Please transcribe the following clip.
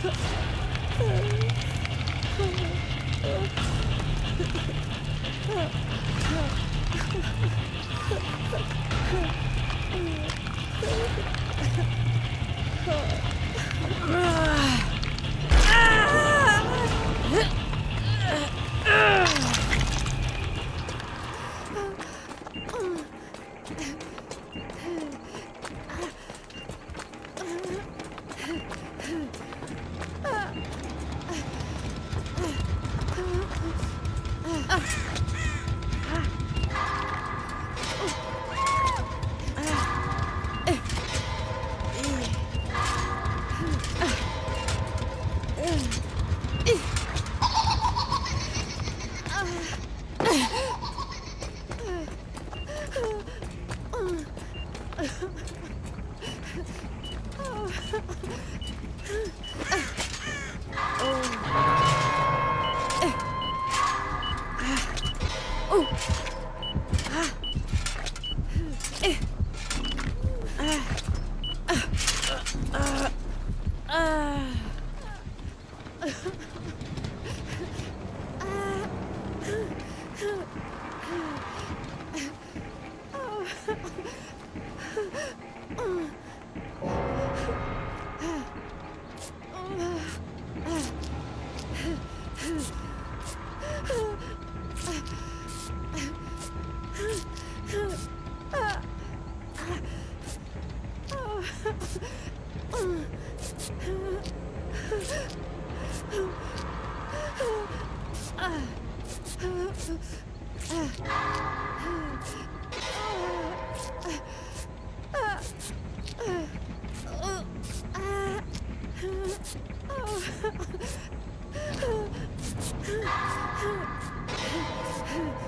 Oh. oh. Hmm. Oh.